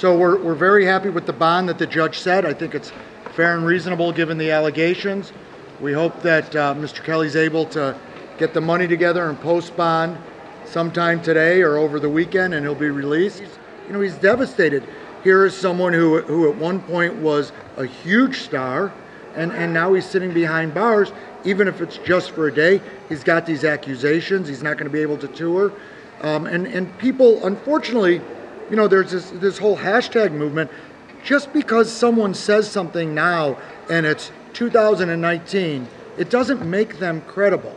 So we're, we're very happy with the bond that the judge said. I think it's fair and reasonable given the allegations. We hope that uh, Mr. Kelly's able to get the money together and post bond sometime today or over the weekend and he'll be released. You know, he's devastated. Here is someone who, who at one point was a huge star and, and now he's sitting behind bars, even if it's just for a day. He's got these accusations. He's not going to be able to tour. Um, and, and people, unfortunately, you know, there's this, this whole hashtag movement. Just because someone says something now and it's 2019, it doesn't make them credible.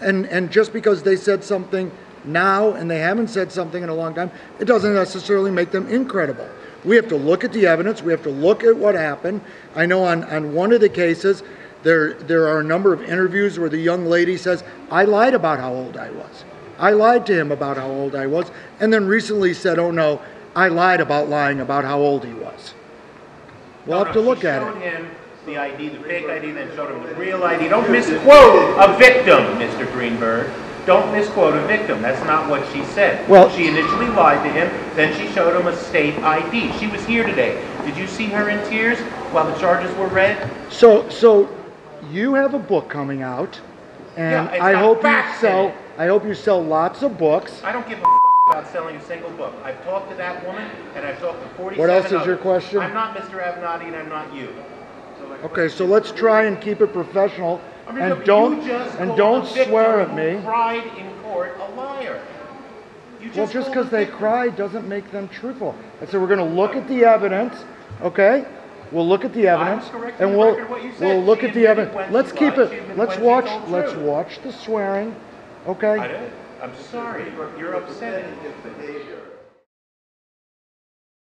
And, and just because they said something now and they haven't said something in a long time, it doesn't necessarily make them incredible. We have to look at the evidence. We have to look at what happened. I know on, on one of the cases, there, there are a number of interviews where the young lady says, I lied about how old I was. I lied to him about how old I was, and then recently said, oh no, I lied about lying about how old he was. We'll No, have no, to look at showed it. him the ID, the fake ID, then showed him the real ID. Don't misquote a victim, Mr. Greenberg. Don't misquote a victim. That's not what she said. Well- she initially lied to him, then she showed him a state ID. She was here today. Did you see her in tears while the charges were read? So, so you have a book coming out, and Yeah, I hope you sell. I hope you sell lots of books. I don't give a f- about selling a single book. I've talked to that woman, and I've talked to 47 What else is others. your question? I'm not Mr. Avenatti, and I'm not you. Okay, so let's try and keep it professional, I mean, and don't you just and don't swear at me. Cried in court a liar. You Well, just because they cry doesn't make them truthful. I said we're going to look at the evidence, okay? We'll look at the evidence, and we'll what you said. we'll look She at the evidence. Let's keep lied. It. Let's watch. Let's watch the swearing, I okay? did. I'm sorry. You're upsetting. his behavior